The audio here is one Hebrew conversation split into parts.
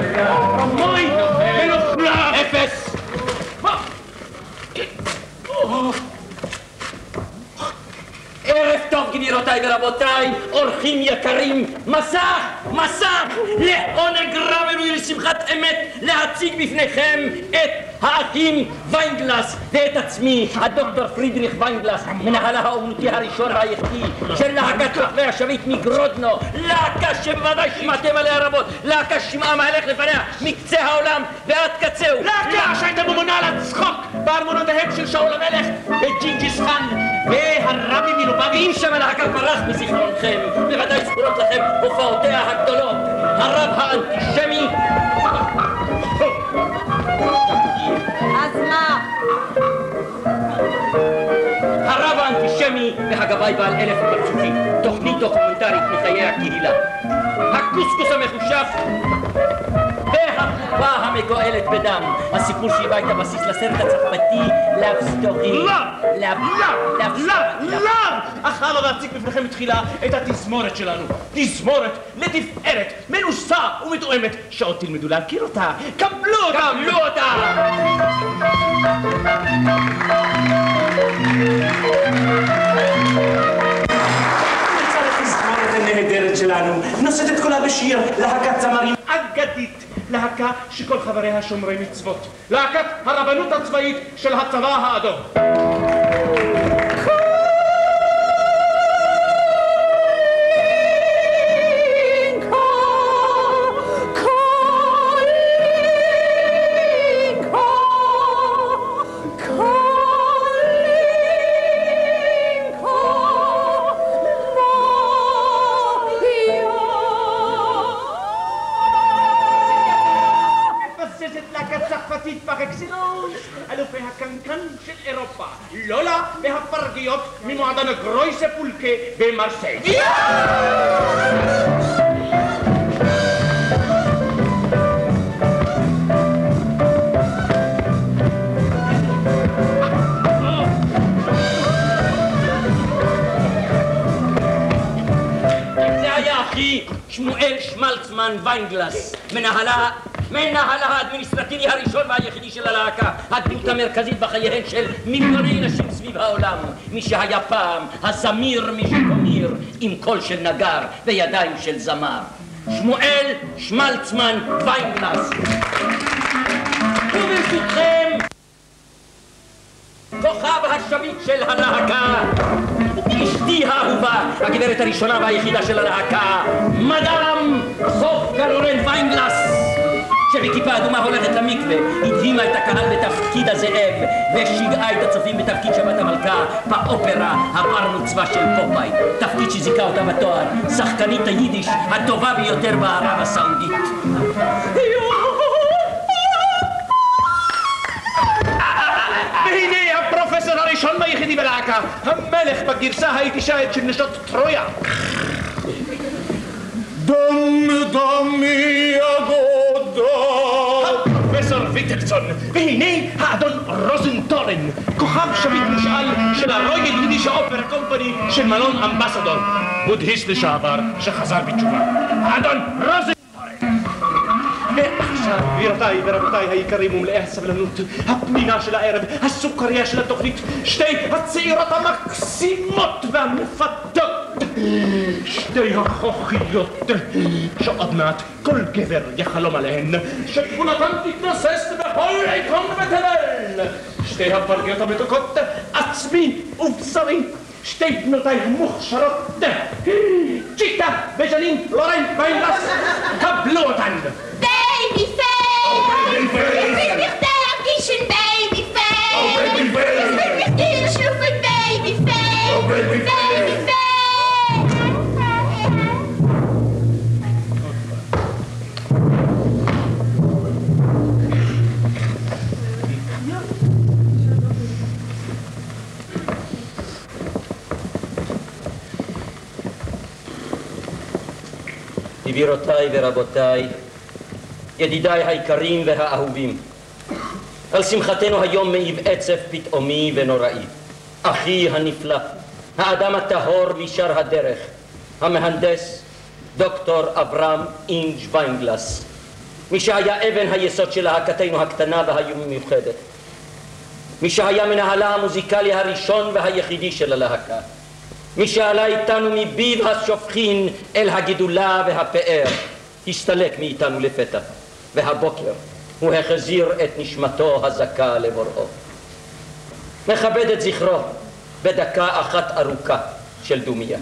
רמאי! מלוכלך! אפס! ערב טוב גבירותיי ורבותיי, אורחים יקרים, מסך, מסך, לעונג רב ולשמחת אמת להציג בפניכם את האחים ויינגלס ואת עצמי, הדוקטור פרידריך ויינגלס, מנהלה האומנותי הראשון והיחידי של להקת כוכבי השביט מגרודנו, להקה שבוודאי שמעתם עליה רבות, להקה שמעה מהלך לפניה מקצה העולם ועד קצהו. להקה שהייתה ממונה על הצחוק בארמונותיהם של שאול המלך וג'ינג'יס חאן והרבי מלובביץ'. אם שם הלהקה פרח מזיכרונכם, בוודאי זכורות לכם הופעותיה הגדולות. הרב האנטישמי והגבאי בעל אלף פרצופים, תוכנית דוקומנטרית מחיי הקהילה. הקוסקוס המחושף והחופה המגואלת בדם. הסיפור שהיווה את הבסיס לסרט הצרפתי Love Story. לא! Love... לא! Love... לא! לא! אך הבה להציג בפניכם תחילה את התזמורת שלנו. תזמורת לתפארת, מנוסה ומתואמת, שעוד תלמדו להכיר אותה. קבלו אותה! קבלו אותה! מצד התזמורת נושאת את קולה בשיר להקת זמרים אגדית. להקה שכל חבריה שומרי מצוות. להקת הרבנות הצבאית של הצבא האדום. Marseille. האדמיניסטרטיבי הראשון והיחידי של הלהקה, הדמות המרכזית בחייהן של מיליוני נשים סביב העולם, מי שהיה פעם הזמיר משקומיר עם קול של נגר וידיים של זמר. שמואל שמלצמן ויינגלס. וברשותכם, כוכב השביט של הלהקה, אשתי האהובה, הגברת הראשונה והיחידה של הלהקה, מדאם סופיה לורן ויינגלס, שבכיפה אדומה הולכת למקווה, הדהימה את הקהל בתפקיד הזאב, ושיגעה את הצופים בתפקיד שבת המלכה באופרה הבר מצווה של פופאי, תפקיד שזיכה אותה בתואר, שחקנית היידיש הטובה ביותר בערב הסעודית. והנה הפרופסור הראשון והיחידי בלהקה, המלך בגרסה היידישאית של נשות טרויה. דמי אגודה הפרופסור ויטלסון, והנה האדון רוזנטורן, כוכב שביט מושאל של הרויאל יידיש האופרה קומפני של מלון אמבסדור, בודהיסט לשעבר שחזר בתשובה. האדון רוזנטורן. גבירותיי ורבותיי היקרים ומלאי הסבלנות, הפנינה של הערב, הסוכריה של התוכנית, שתי הצעירות המקסימות והמפתות, שתי הכוחיות, שעוד מעט כל גבר יחלום עליהן, שתמונתן תתנוסס בכל עיתון ותבל. שתי הפרגיות המתוקות, עצמי ובשרי. שתי בנותיי המוכשרות, צ'יטה וז'נין לורן ויינלס, גבירותיי ורבותיי, ידידיי היקרים והאהובים, על שמחתנו היום מעיב עצב פתאומי ונוראי. אחי הנפלא, האדם הטהור וישר הדרך, המהנדס דוקטור אברהם אינג' ויינגלס, מי שהיה אבן היסוד של להקתנו הקטנה והמיוחדת. מי שהיה מנהלה המוזיקלי הראשון והיחידי של הלהקה. מי שעלה איתנו מביב השופכין אל הגידולה והפאר, הסתלק מאיתנו לפתע, והבוקר הוא החזיר את נשמתו הזכה לבוראו. נכבד את זכרו בדקה אחת ארוכה של דומיה.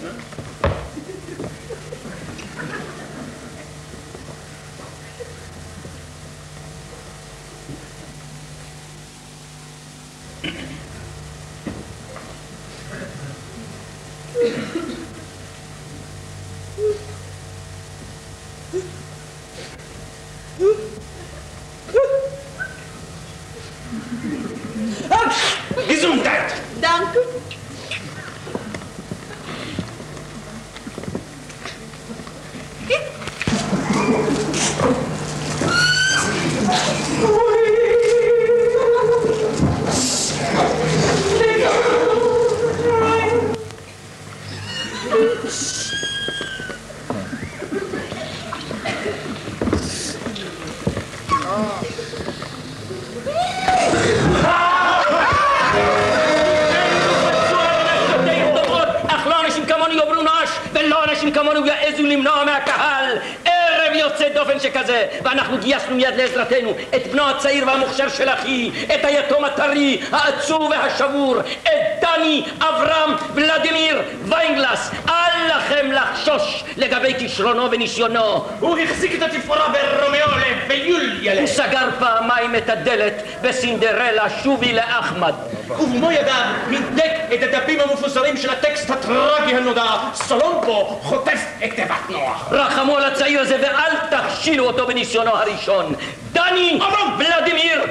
של אחי, את היתום הטרי, העצוב והשבור, את דני אברהם ולדימיר ויינגלס. אל לכם לחשוש לגבי כישרונו וניסיונו. הוא החזיק את התפאורה ברומאו ויוליה הוא סגר פעמיים את הדלת בסינדרלה שובי לאחמד. ובמו ידיו הידק את הדפים המפוזרים של הטקסט הטרגי הנודע סולומפו חוטף את תיבת נוח רחמו על הצעיר הזה ואל תכשילו אותו בניסיונו הראשון. דני! ולדימיר!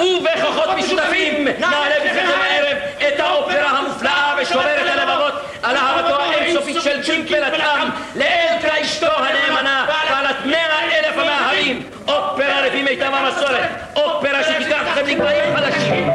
ובכוחות משותפים נעלה בפניכם הערב את האופרה המופלאה ושוברת הלבבות על אהבתו צ'ימפל התם לאלקה אשתו הנאמנה ועל מאה אלף המאהבים. אופרה לפי מיטב המסורת. אופרה שתיקח אתכם לגבהים חדשים.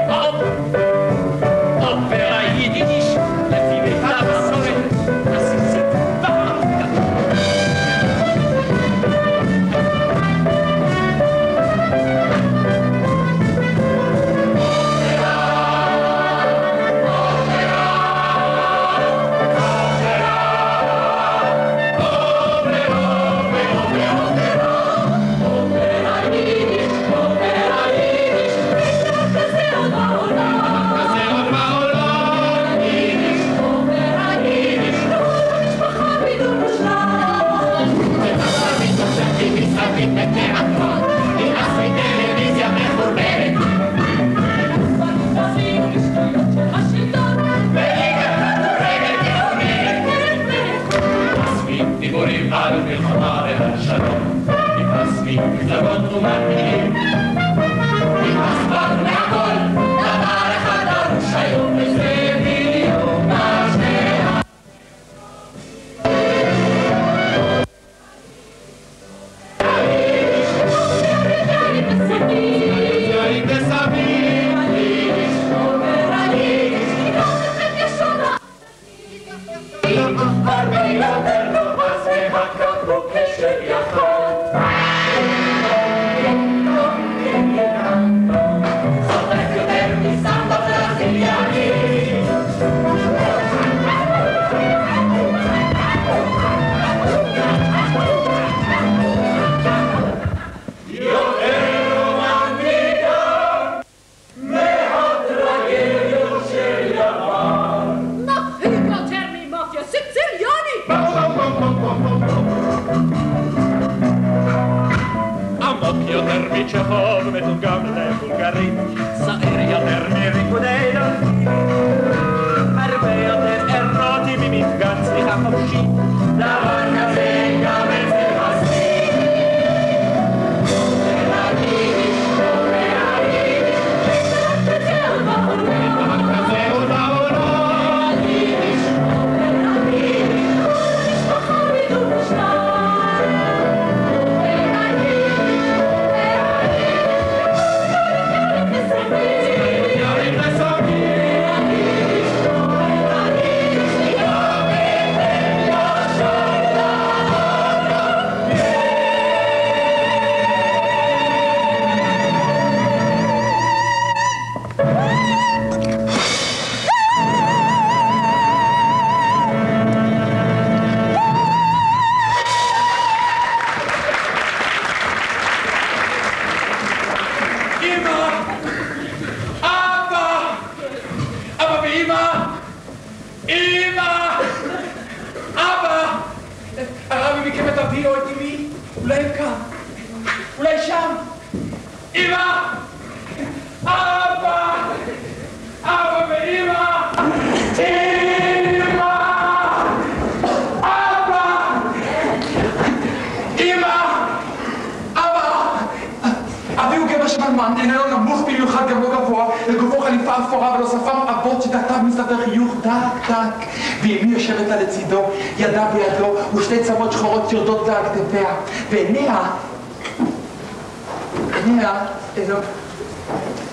אינו,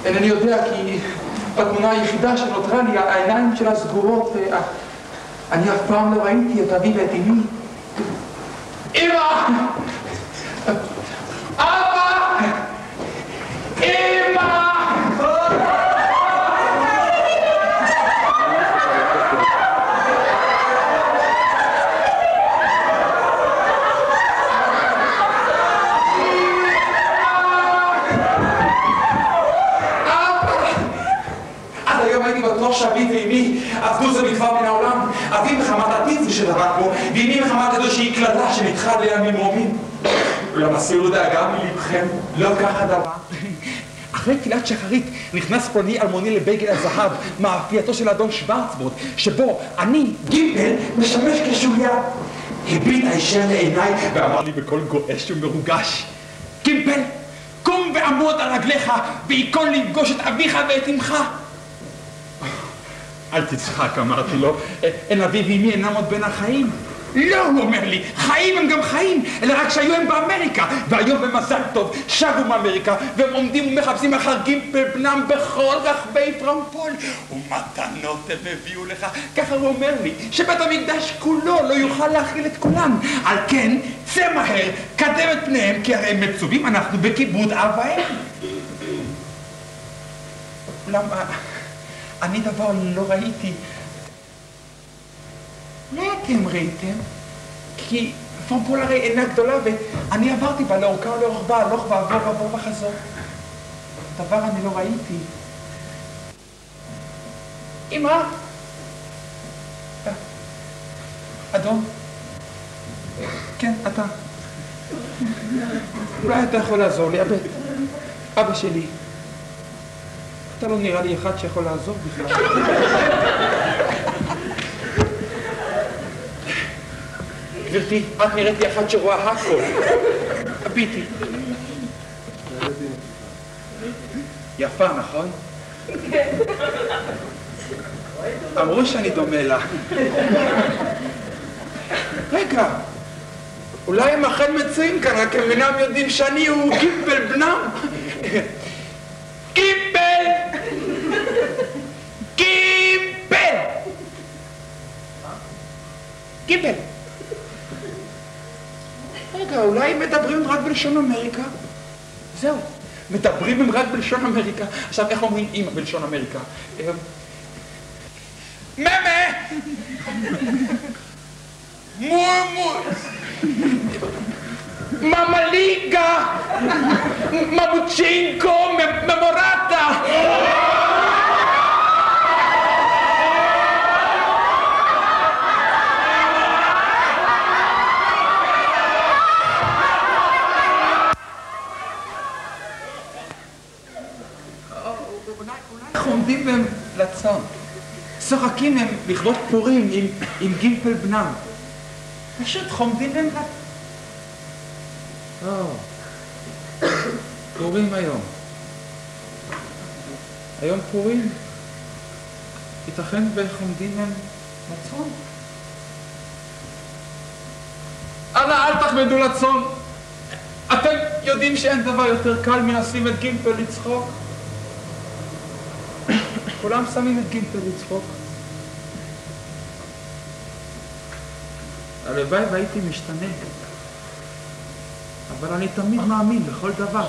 אינני יודע כי בתמונה היחידה שנותרה לי, העיניים שלה סגורות, ואני אף פעם לא ראיתי את אבי ואת אמי. אמא! אבא! אמא! עד בטוח שאבי ואמי עבדו זה מכבר מן העולם. אבי מחמת הטיפוס שדבקנו, ואמי מחמת איזושהי קללה שנדחה לימים רומים. אולם הסירו דאגה מלבכם, לא כך הדבר. אחרי תפילת שחרית נכנס פלוני אלמוני לבגל הזהב, מאפייתו של אדון שוורצבורד, שבו אני, גימפל, משמש כשוליה. הביט הישר לעיניי ואמר לי בקול גועש ומרוגש, גימפל, קום ועמוד על רגליך, וייכון לפגוש את אביך ואת אמך. אל תצחק, אמרתי לו, אין אבי ואמי אינם עוד בין החיים. לא, הוא אומר לי, חיים הם גם חיים, אלא רק שהיו הם באמריקה, והיום במזל טוב שבו מאמריקה, והם עומדים ומחפשים אחר גימפל בנם בכל רחבי פרמפול. ומתנות הם הביאו לך, ככה הוא אומר לי, שבית המקדש כולו לא יוכל להכיל את כולם. על כן, צא מהר, קדם את פניהם, כי הרי הם מצווים אנחנו בכיבוד אב ואם. למה? אני דבר לא ראיתי. אולי אתם ראיתם? כי פרמפול הרי אינה גדולה ואני עברתי בה לאורכה ולאורכה, הלוך ועבור ועבור וחזור. דבר אני לא ראיתי. אמא! אדון? כן, אתה. אולי אתה יכול לעזור לי, אבא שלי. אתה לא נראה לי אחד שיכול לעזור בכלל. גברתי, את נראית לי אחת שרואה הכל. הביטי. יפה, נכון? אמרו שאני דומה לה. רגע, אולי הם אכן מצויים כאן, רק הם אינם יודעים שאני הוא גימפל בנם. בלשון אמריקה? זהו, מדברים הם רק בלשון אמריקה. עכשיו, איך אומרים אימא בלשון אמריקה? ממה! מורמוס! ממליגה! ממוצ'ינקו! ממורטה! עומדים הם לצון. צוחקים הם לכבוד פורים עם, עם גימפל בנם. פשוט חומדים הם רק... או, פורים היום. היום פורים. ייתכן וחומדים הם לצון. אנא אל תחמדו לצון. אתם יודעים שאין דבר יותר קל מלשים את גימפל לצחוק? כולם שמים את גימפל לצחוק. הלוואי והייתי משתנה, אבל אני תמיד מאמין בכל דבר.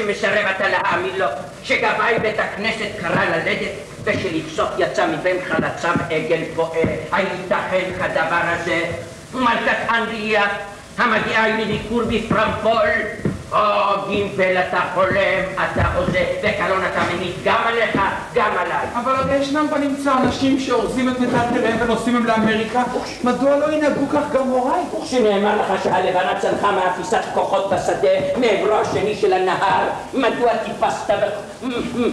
שמסרב אתה להאמין לו, שגבאי בית הכנסת קרא ללדת, ושלבסוף יצא מבין חלציו עגל פועל. הייתכן כדבר הזה? מלכת אנגליה, המגיעה מניקור בפרמפול, או גימפל אתה חולם, אתה עוזב, וקלון אתה מניף גם עליך, גם עליי. אבל הרי ישנם בנמצא אנשים שאורזים את מטלטליהם ונוסעים הם לאמריקה, מדוע לא ינהגו כך גם הוריי? וכשנאמר לך שהלבנה צנחה מאפיסת כוחות בשדה מעברו השני של הנהר, מדוע טיפסת.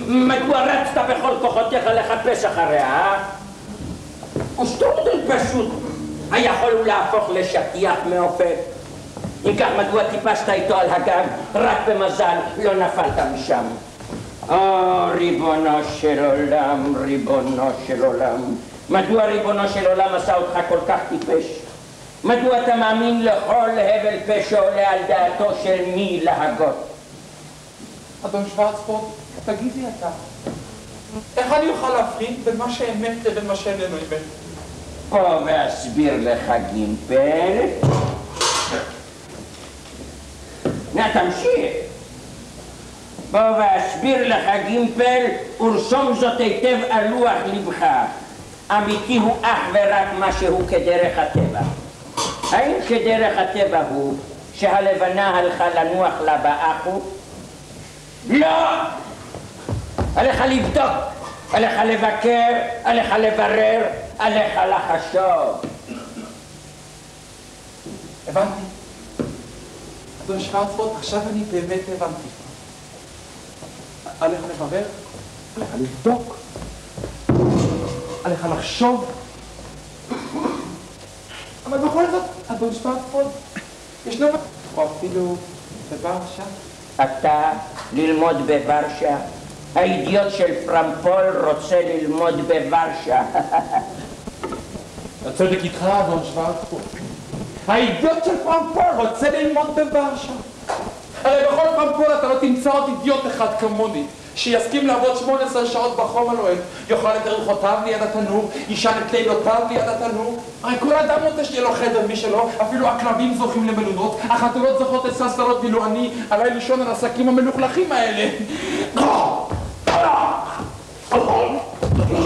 מדוע רצת בכל כוחותיך לחפש אחריה, אה? ושטרודל פשוט היכול הוא להפוך לשטיח מעופף. אם כך, מדוע טיפסת איתו על הגג? רק במזל לא נפלת משם. או, ריבונו של עולם, ריבונו של עולם. מדוע ריבונו של עולם עשה אותך כל כך טיפש? מדוע אתה מאמין לכל הבל פה שעולה על דעתו של מי להגות? אדון שוורצפורד, תגיד לי אתה, איך אני אוכל להבחין בין מה שאמת לבין מה שאיננו אמת? בוא ואסביר לך גימפל. נא תמשיך. בוא ואסביר לך גימפל ורשום זאת היטב על לוח לבך. אמיתי הוא אך ורק מה שהוא כדרך הטבע. האם כדרך הטבע הוא שהלבנה הלכה לנוח לה באחו? לא! עליך לבדוק, עליך לבקר, עליך לברר, עליך לחשוב. הבנתי. אדון שוורצפורד, עכשיו אני באמת הבנתי. עליך לברר, עליך לבדוק, עליך לחשוב. אבל בכל זאת, אדון שוורצפורד, ישנו... או אפילו בוורשה. אתה ללמוד בוורשה? האידיוט של פרמפול רוצה ללמוד בוורשה. הצדק איתך, אדון שוורצפורד. האידיוט של פרמפול רוצה ללמוד בוורשה. הרי בכל פרמפול אתה לא תמצא עוד אידיוט אחד כמוני, שיסכים לעבוד 18 שעות בחום הלוהט, יאכל את ארוחותיו ליד התנור, יישן את לילותיו ליד התנור. הרי כל אדם רוצה שיהיה לו חדר משלו, אפילו הכלבים זוכים למלונות, החתולות זוכות לססלות, ואילו אני עליי לישון על השקים המלוכלכים האלה.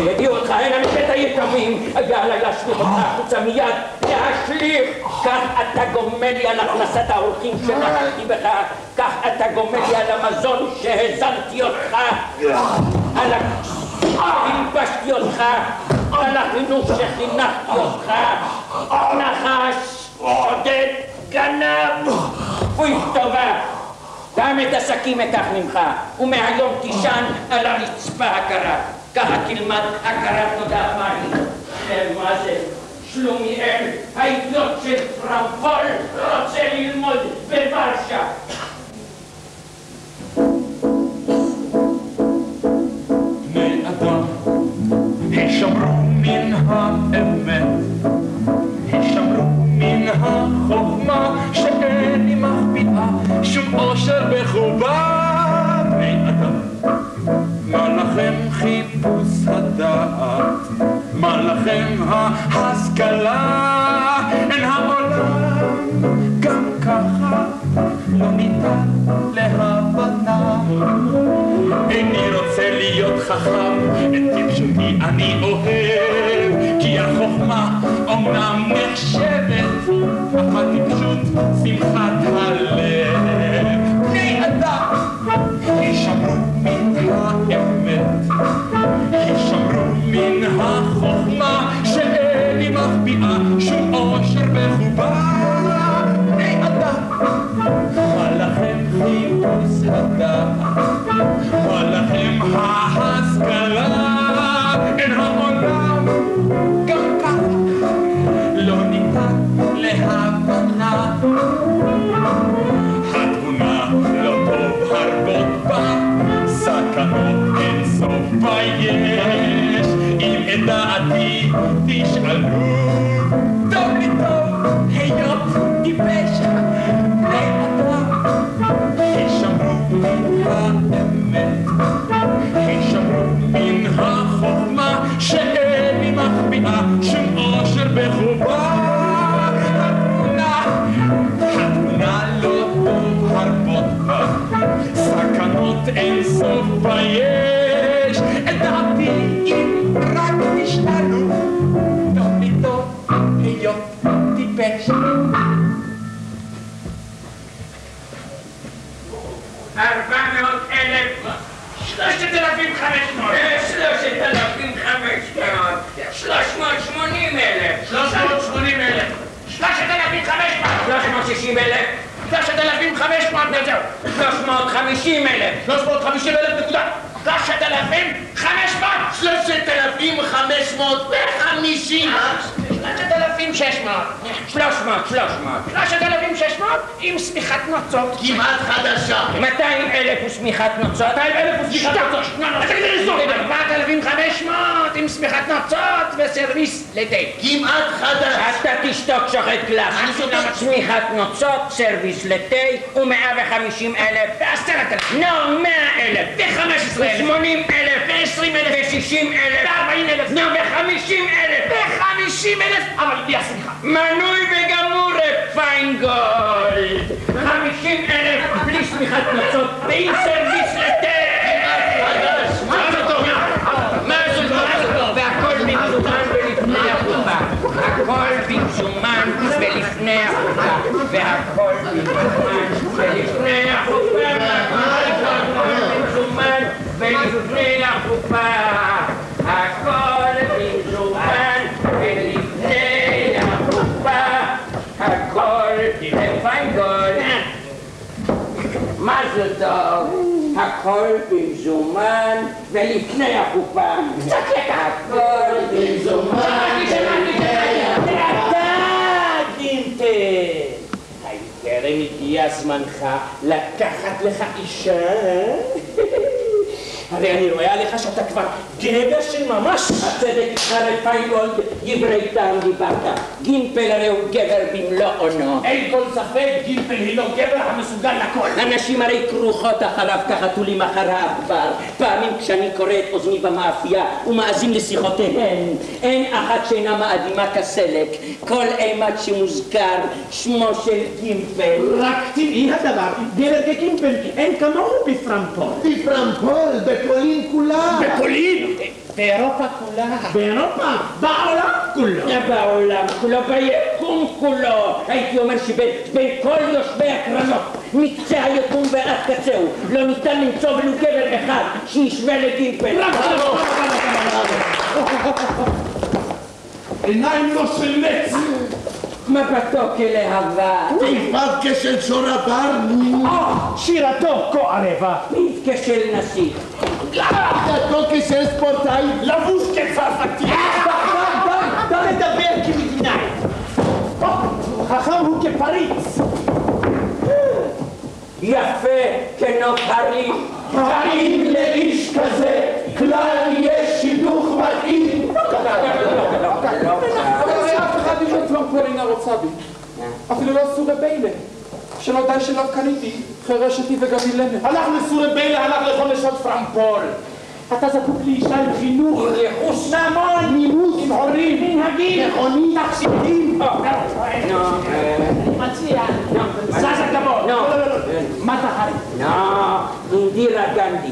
כשהביאו אותך הנה מבית היתומים, היה עליי להשליך אותך החוצה מיד, להשליך! כך אתה גומל לי על הכנסת האורחים שנתתי בך, כך אתה גומל לי על המזון שהזנתי אותך, על. הלבשתי אותך, על החינוך שחינכתי אותך, נחש, שודד, גנב, פוי טובה. גם את השקים אקח ממך, ומהיום תישן על הרצפה הקרה. ככה תלמד הכרת תודה מהי. ומה זה? שלומיאל, האידיוט של פרמפול, רוצה ללמוד אני אוהב, כי החוכמה אומנם נחשבת, אך הטיפשות שמחת הלב. בני אדם, הישמרו מן האמת, תשאלו, טוב לי טוב, היות טיפש, בני אדם, הישמרו מן האמת, הישמרו מן החוכמה, שאין היא מחביאה שום עושר בחובה. אין סוף בילד گشتیم اربن و تلف شلاش تلفیم خمش مار. شلاش تلفیم خمش مار؟ شلاش ما چمونی مله شلاش ما چمونی مله شلاش تلفیم خمش مار. شلاش ما چشی مله شلاش تلفیم خمش مار نجا. شلاش ما خمشی مله شلاش ما خمشی مله بکودن 9,500! 3,550! 3,600! אלפים שש מאות עם שמיכת נוצות. כמעט חדשה. 200 אלף ושמיכת נוצות. מאתיים אלף ושמיכת נוצות. לסוף. ארבעת אלפים חמש מאות עם שמיכת נוצות וסרוויס לתה. כמעט חדש. אתה תשתוק שוחט קלף. אני שותק. שמיכת נוצות, סרוויס לתה ומאה וחמישים אלף. ועשרת אלפים. נו, מאה אלף. וחמש עשרה אלף. ושמונים אלף. ועשרים אלף. ושישים אלף. וארבעים אלף. נו, וחמישים אלף. וחמישים אלף. אבל בלי השמיכה. מנוי וגמור פיינגולד. חמישים אלף בלי שמיכת נוצות ועם סרוויס לתה. והכל במזומן ולפני החופה. הכל במזומן ולפני החופה. והכל במזומן ולפני החופה. הכל במזומן ולפני החופה. זה טוב? הכל במזומן ולפני החופה. קצת יקר. הכל במזומן ולפני החופה. אתה, גימפל. טרם הגיע זמנך לקחת לך אישה? הרי אני רואה עליך שאתה כבר גבר של ממש. הצדק איתך רפיינגולד, דברי טעם דיברת. גימפל הרי הוא גבר במלוא אונו. אין כל ספק, גימפל הינו גבר המסוגל לכל. הנשים הרי כרוכות אחריו כחתולים אחר העכבר. פעמים כשאני קורא את אוזני במאפייה ומאזין לשיחותיהן, אין אחת שאינה מאדימה כסלק. כל אימת שמוזכר שמו של גימפל. רק טבעי הדבר, גבר כגימפל, אין כמוהו בפרמפול. בפרמפול, בפולין כולה. בפולין, באירופה כולה. באירופה, בעולם כולו. בעולם כולו, ביקום כולו, הייתי אומר שבין כל יושבי הקרנות, מקצה היקום ועד קצהו, לא ניתן למצוא ולו גבר אחד שישווה לגימפל. עיניים לא של נץ. מבטו כלהבה, תיפיו כשל שור הבר, נו. שירתו כה ערבה. כשל נסיך. דתו כשל ספורטאי. לבוש כצרפתי. די לדבר כמדינאי. חכם הוא כפריץ. יפה כנופרים. האם לאיש כזה כלל יש שידוך מתאים? אף אחד מבית פולינה רוצה בי. אפילו לא סורי ביילה. שלא די שלא קניתי, חירשתי וגמילנת. הלך לסורי ביילה, הלך לכל נשות פרמפול. אתה זקוק לאישה עם חינוך, עם ייחוס. ממון, נימוס, עם הורים, מנהגים, מכונית. תכשיטים. מציע, זזה לא. מה חי? נו, אינדירה גנדי.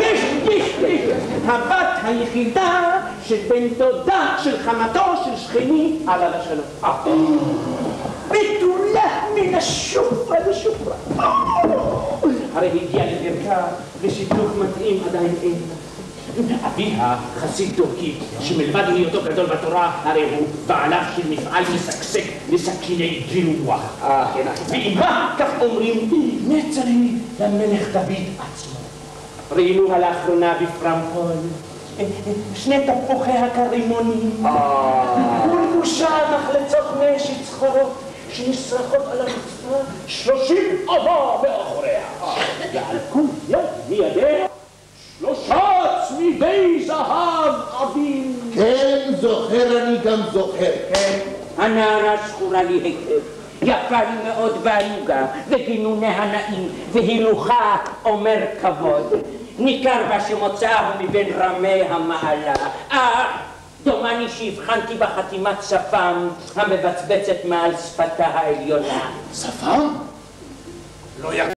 יש, יש, יש. הבת היחידה של בן דודה של חמתו של שכני, עלה לשלום. בתולה מן השופרה לשופרה. הרי הגיעה לברכיה ושיתוק מתאים עדיין אין. אביה חסיד טורקי, שמלבד היותו גדול בתורה, הרי הוא בעליו של מפעל משגשג לסכיני גילוח. אה, כן. ואימה, כך אומרים, נצרי למלך דוד עצמו. ראינו לאחרונה בפרמפול שני תפוחי הכרימונים ולבושה מחלצות משי צחורות שנשרחות על הרצפה שלושים אמה מאחוריה ועל כולם מידיה שלושה צמידי זהב עבים כן, זוכר אני גם זוכר. הנערה זכורה לי היטב. יפה היא מאוד בעלוגה, וגינוניה נעים, והילוכה אומר כבוד. ניכר בה שמוצאה מבין רמי המעלה. אך דומני שהבחנתי בחתימת שפם המבצבצת מעל שפתה העליונה. שפם? לא יקר